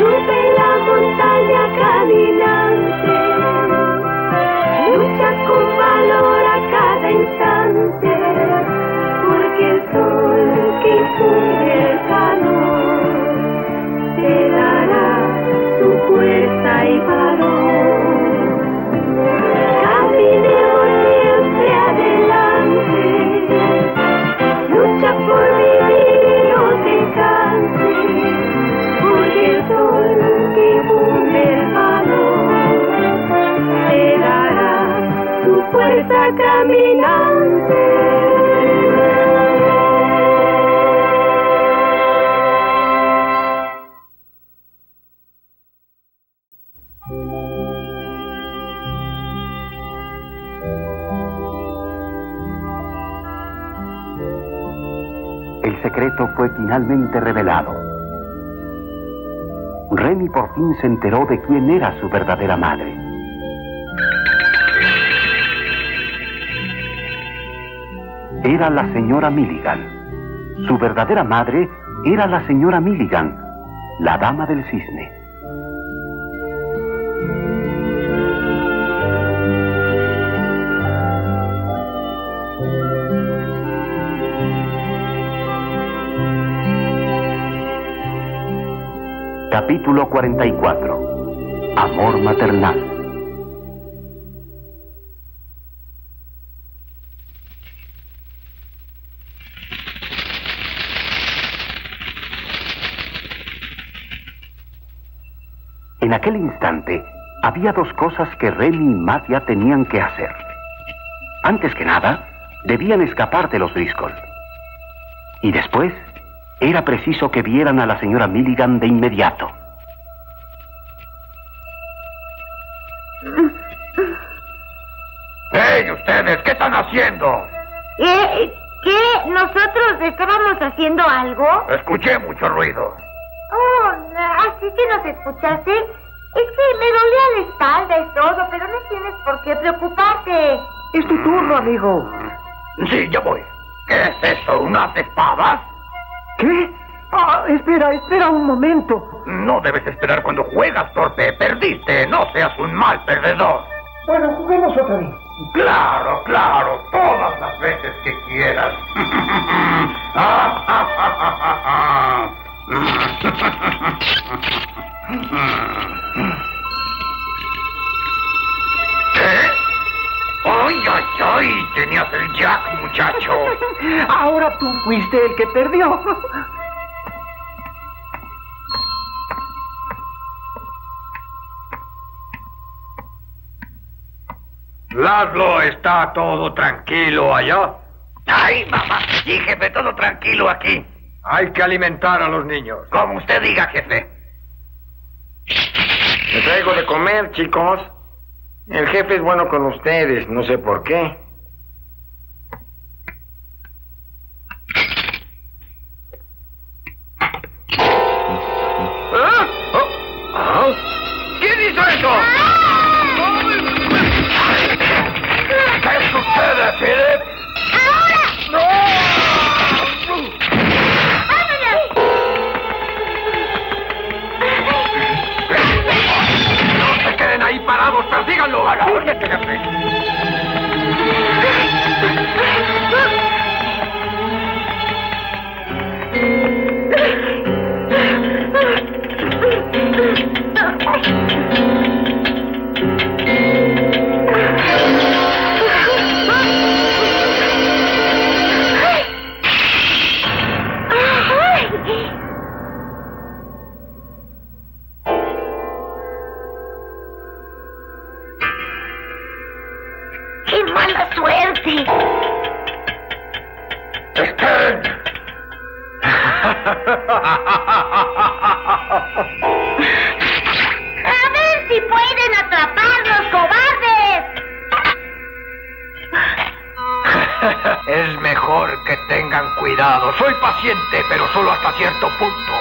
Sube la montaña caminante, lucha con valor a cada instante, porque el sol que infunde el calor te dará su fuerza y valor. El secreto fue finalmente revelado. Remy por fin se enteró de quién era su verdadera madre. Era la señora Milligan. Su verdadera madre era la señora Milligan, la dama del cisne. Capítulo 44. Amor maternal. En aquel instante había dos cosas que Remy y Matia tenían que hacer. Antes que nada, debían escapar de los Driscoll. Y después, era preciso que vieran a la señora Milligan de inmediato. ¡Hey, ustedes! ¿Qué están haciendo? ¿Eh? ¿Qué? ¿Nosotros estábamos haciendo algo? Escuché mucho ruido. Así que nos escuchaste. Es que me dolía la espalda y todo, pero no tienes por qué preocuparte. Es tu turno, amigo. Sí, ya voy. ¿Qué es eso? ¿Unas espadas? ¿Qué? Ah, espera, espera un momento. No debes esperar cuando juegas, torpe. Perdiste. No seas un mal perdedor. Bueno, juguemos otra vez. Claro, claro. Todas las veces que quieras. ¿Qué? ¡Ay, ay, ay! Tenías el jack, muchacho. Ahora tú fuiste el que perdió. Laszlo, ¿está todo tranquilo allá? Ay, mamá. Sí, jefe, todo tranquilo aquí. Hay que alimentar a los niños. Como usted diga, jefe. Les traigo de comer, chicos. El jefe es bueno con ustedes, no sé por qué. ¡A ver si pueden atraparlos, cobardes! Es mejor que tengan cuidado. Soy paciente, pero solo hasta cierto punto.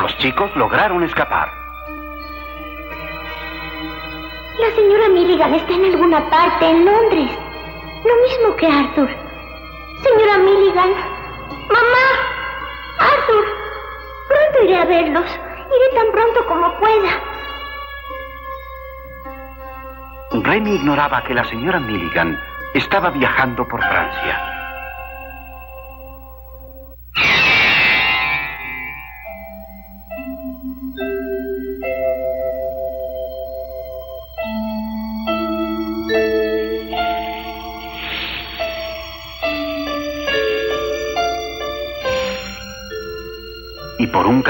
Los chicos lograron escapar. La señora Milligan está en alguna parte en Londres. Lo mismo que Arthur. Señora Milligan. Mamá. Arthur. Pronto iré a verlos. Iré tan pronto como pueda. Remy ignoraba que la señora Milligan estaba viajando por Francia.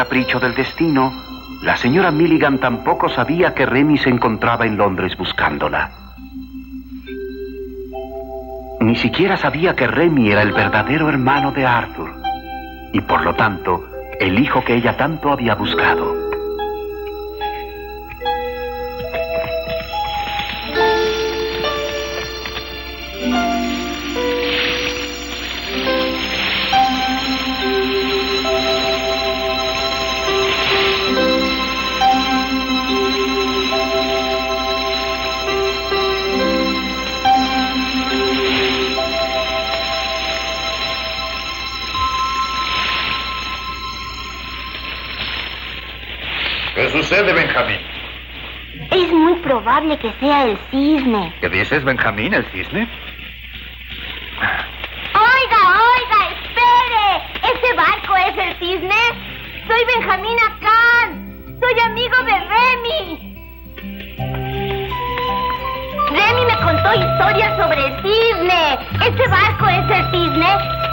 Capricho del destino, la señora Milligan tampoco sabía que Remy se encontraba en Londres buscándola. Ni siquiera sabía que Remy era el verdadero hermano de Arthur y por lo tanto el hijo que ella tanto había buscado. Sea el cisne. ¿Qué dices, Benjamín, el cisne? Oiga, oiga, espere. ¿Ese barco es el cisne? Soy Benjamina Khan. Soy amigo de Remy. Remy me contó historias sobre el cisne. ¿Ese barco es el cisne?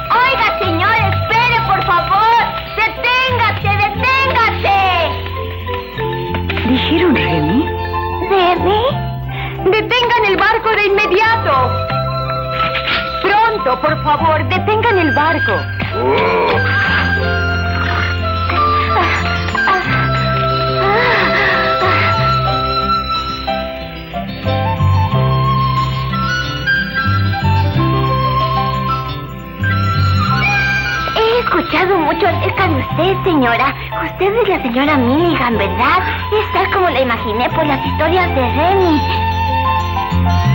Oiga, señor, espere, por favor. Deténgase, deténgase. ¿Dijeron Remy? ¿Remy? ¡Detengan el barco de inmediato! Pronto, por favor, detengan el barco. He escuchado mucho acerca de usted, señora. Usted es la señora Milligan, ¿verdad? Es tal como la imaginé por las historias de Remy. Bye.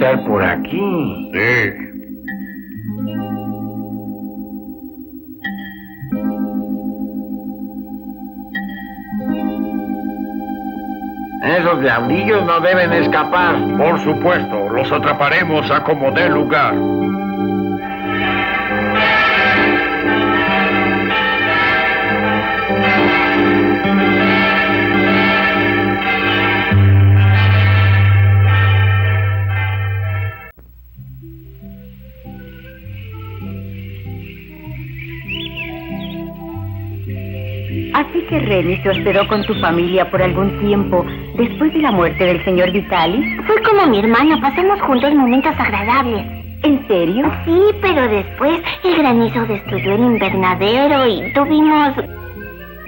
Estar por aquí. Sí. Esos diablillos no deben escapar. Por supuesto, los atraparemos a como dé lugar. Remy se hospedó con tu familia por algún tiempo después de la muerte del señor Vitalis. Fue como mi hermana, pasamos juntos momentos agradables. ¿En serio? Sí, pero después el granizo destruyó el invernadero y tuvimos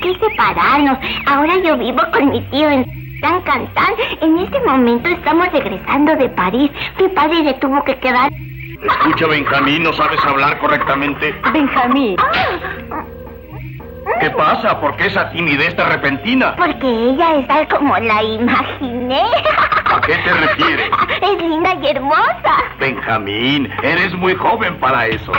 que separarnos. Ahora yo vivo con mi tío en... gran cantante. En este momento estamos regresando de París. Mi padre se tuvo que quedar. Escucha, Benjamín, ¿no sabes hablar correctamente? Benjamín, Ah, ¿Qué pasa? ¿Por qué esa timidez tan repentina? Porque ella es tal como la imaginé. ¿A qué te refieres? Es linda y hermosa. Benjamín, eres muy joven para eso.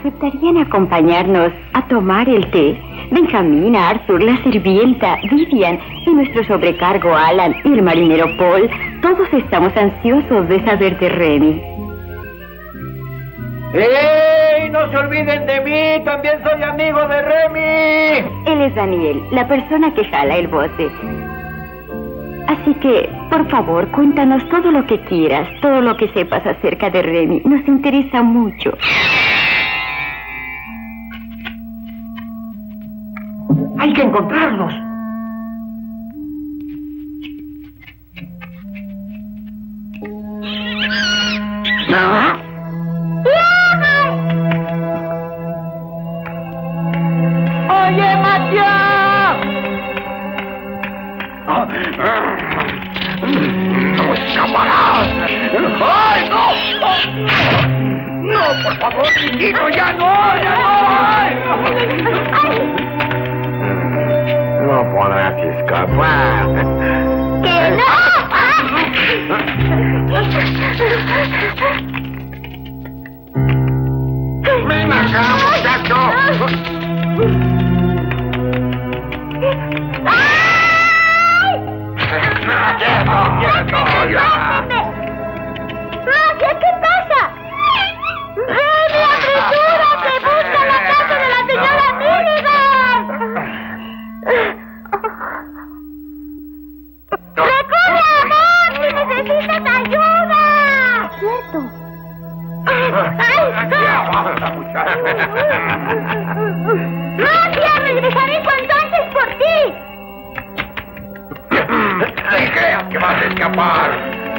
¿aceptarían acompañarnos a tomar el té? Benjamín, Arthur, la sirvienta, Vivian y nuestro sobrecargo Alan y el marinero Paul, todos estamos ansiosos de saber de Remy. ¡Ey! No se olviden de mí, también soy amigo de Remy. Él es Daniel, la persona que jala el bote. Así que, por favor, cuéntanos todo lo que quieras, todo lo que sepas acerca de Remy. Nos interesa mucho. Hay que encontrarlos. ¡Oye, ¡No, por favor, chiquito, ya no! ¡Ya no! No podrás escapar. ¡Que no! ¡Ven acá, muchacho! ¡Quieto, quieto, ya! ¡Magia, qué! ¡Magia, regresaré cuanto antes por ti! ¿Y creas que vas a escapar?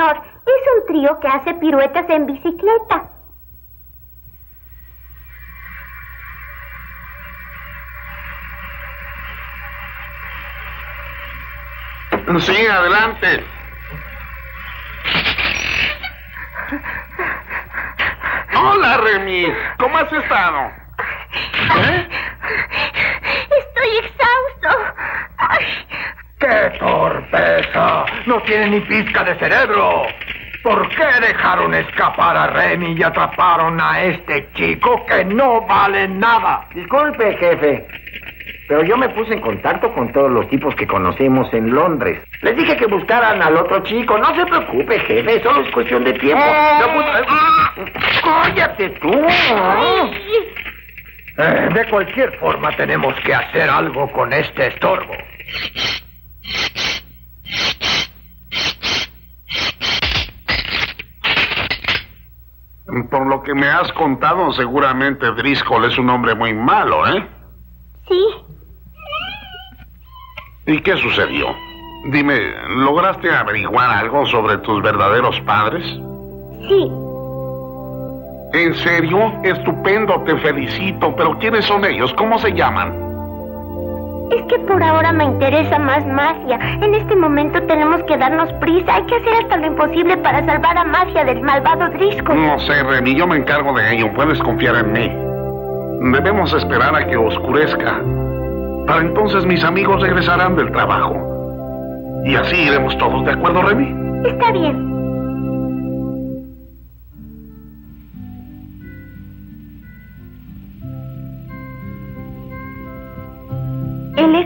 Señor. Es un trío que hace piruetas en bicicleta. Sí, adelante. Hola, Remy. ¿Cómo has estado? Estoy exhausto. Ay. ¡Qué torpeza! No tiene ni pizca de cerebro. ¿Por qué dejaron escapar a Remy y atraparon a este chico que no vale nada? Disculpe, jefe. Pero yo me puse en contacto con todos los tipos que conocemos en Londres. Les dije que buscaran al otro chico. No se preocupe, jefe. Solo es cuestión de tiempo. No puedo- ¡Ah! ¡Cállate tú! Eh, de cualquier forma tenemos que hacer algo con este estorbo. Por lo que me has contado, seguramente Driscoll es un hombre muy malo, ¿eh? Sí. ¿Y qué sucedió? Dime, ¿lograste averiguar algo sobre tus verdaderos padres? Sí. ¿En serio? Estupendo, te felicito. Pero ¿quiénes son ellos? ¿Cómo se llaman? Es que por ahora me interesa más Magia. En este momento tenemos que darnos prisa. Hay que hacer hasta lo imposible para salvar a Magia del malvado Driscoll. No sé, Remy, yo me encargo de ello. Puedes confiar en mí. Debemos esperar a que oscurezca. Para entonces mis amigos regresarán del trabajo. Y así iremos todos, ¿de acuerdo, Remy? Está bien.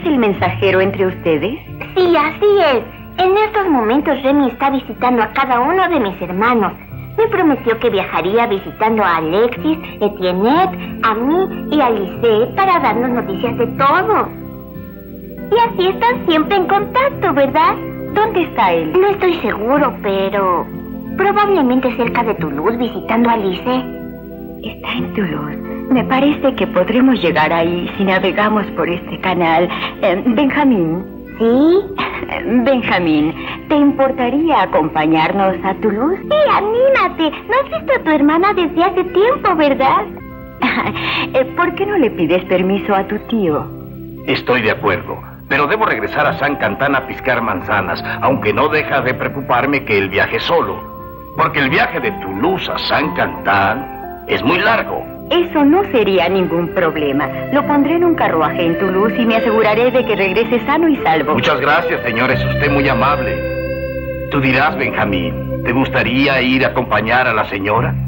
Es el mensajero entre ustedes? Sí, así es. En estos momentos Remy está visitando a cada uno de mis hermanos. Me Me prometió que viajaría visitando a Alexis, Etienne, a mí y a Lisette para darnos noticias de todo. Y así están siempre en contacto, ¿verdad? ¿Dónde está él? No estoy seguro, pero probablemente cerca de Toulouse visitando a Lisette. Está en Toulouse. Me parece que podremos llegar ahí si navegamos por este canal. Eh, Benjamín. ¿Sí? Benjamín, ¿te importaría acompañarnos a Toulouse? Sí, anímate. No has visto a tu hermana desde hace tiempo, ¿verdad? Eh, ¿Por qué no le pides permiso a tu tío? Estoy de acuerdo, pero debo regresar a San Cantán a piscar manzanas, aunque no deja de preocuparme que él viaje solo. Porque el viaje de Toulouse a San Cantán es muy largo. Eso no sería ningún problema. Lo pondré en un carruaje en Toulouse y me aseguraré de que regrese sano y salvo. Muchas gracias, señor, es usted muy amable. Tú dirás, Benjamín, ¿te gustaría ir a acompañar a la señora? Señora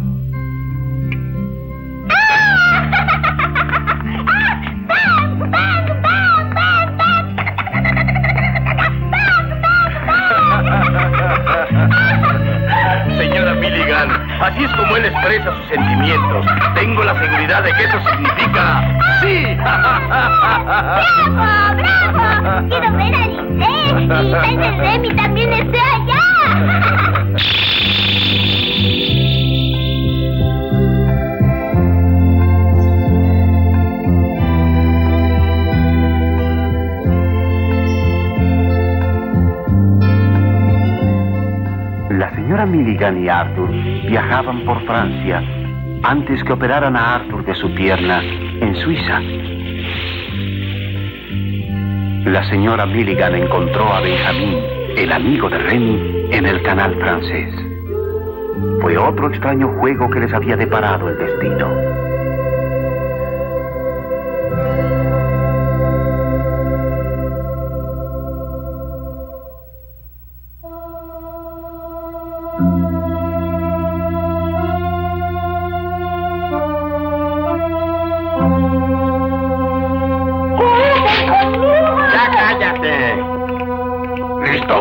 así es como él expresa sus sentimientos. Tengo la seguridad de que eso significa sí. ¡Bravo, bravo! Quiero ver a Lisette. Y Remy también esté allá. Milligan y Arthur viajaban por Francia antes que operaran a Arthur de su pierna en Suiza. La señora Milligan encontró a Benjamin, el amigo de Remy, en el canal francés. Fue otro extraño juego que les había deparado el destino. Cállate. ¿Listo?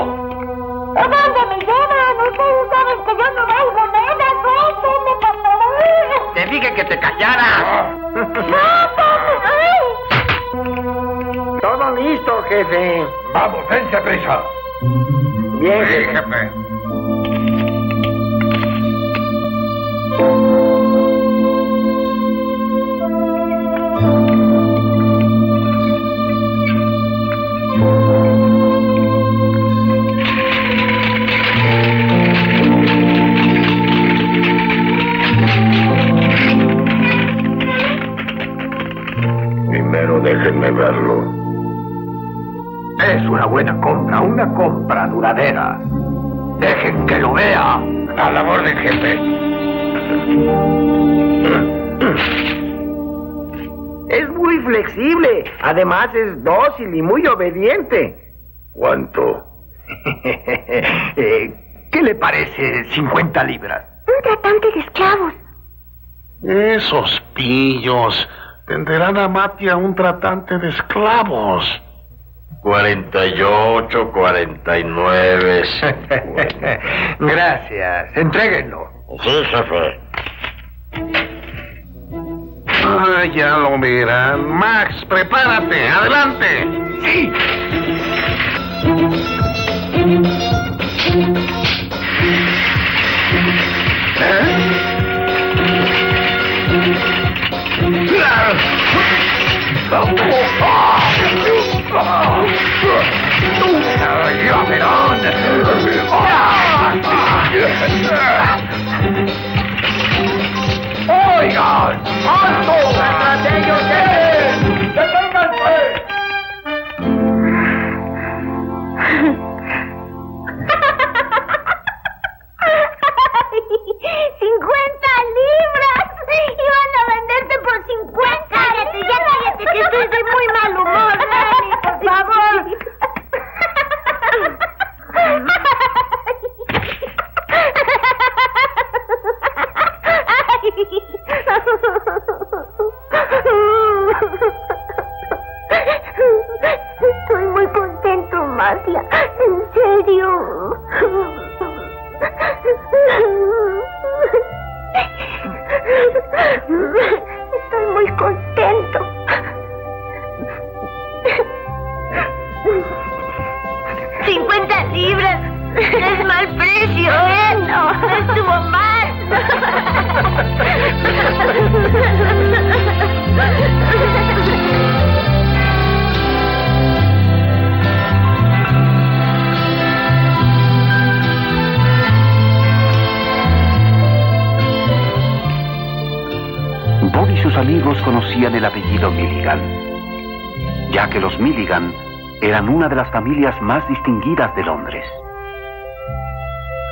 ¿A dónde me llevan? Ustedes saben que yo no doy monedas. Suéltenme, por favor. Te dije que te callaras. ¡Ay! Todo listo, jefe. Vamos, dense prisa. Bien, jefe. Déjenme verlo. Es una buena compra, una compra duradera. Dejen que lo vea. A la orden, jefe. Es muy flexible. Además es dócil y muy obediente. ¿Cuánto? ¿Qué le parece 50 libras? Un tratante de esclavos. Esos pillos tenderán a Mati a un tratante de esclavos. 48, 49. Gracias. Entréguenlo. Sí, jefe. Ah, ya lo verán. Max, prepárate. Adelante. Sí. Ya verán. Oigan, alto. ¡Detrás de ellos, ¡Deténganse! desde muy mal. conocían el apellido Milligan, ya que los Milligan eran una de las familias más distinguidas de Londres.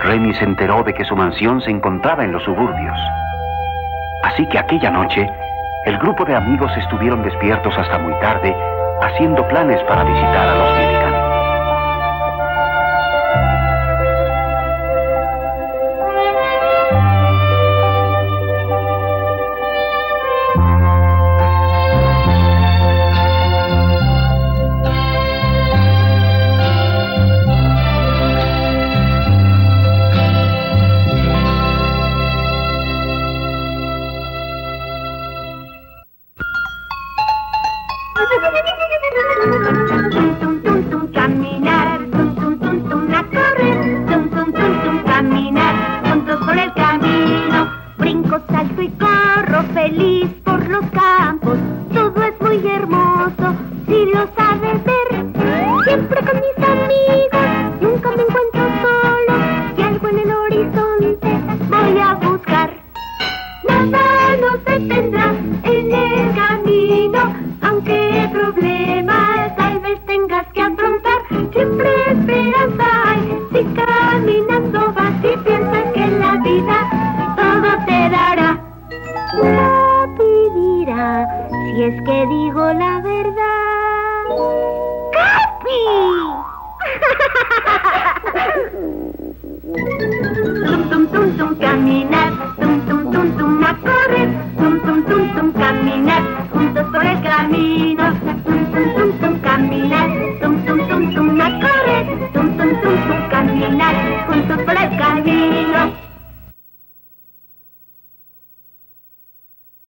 Remy se enteró de que su mansión se encontraba en los suburbios. Así que aquella noche, el grupo de amigos estuvieron despiertos hasta muy tarde, haciendo planes para visitar a los Milligan.